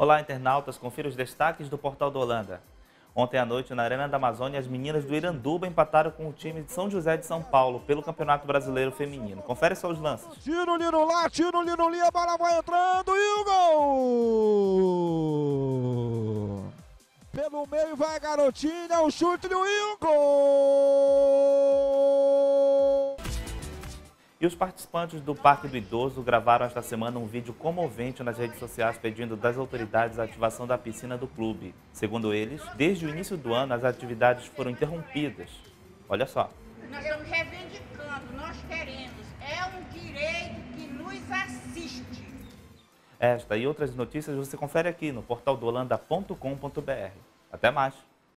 Olá, internautas. Confira os destaques do Portal do Holanda. Ontem à noite, na Arena da Amazônia, as meninas do Iranduba empataram com o time de São José de São Paulo pelo Campeonato Brasileiro Feminino. Confere só os lances. Tiro, Lino lá, tiro, Lino ali, a bola vai entrando e o gol! Pelo meio vai a garotinha, o chute e o gol! E os participantes do Parque do Idoso gravaram esta semana um vídeo comovente nas redes sociais pedindo das autoridades a ativação da piscina do clube. Segundo eles, desde o início do ano as atividades foram interrompidas. Olha só. Nós estamos reivindicando, nós queremos. É um direito que nos assiste. Esta e outras notícias você confere aqui no portaldoholanda.com.br. Até mais!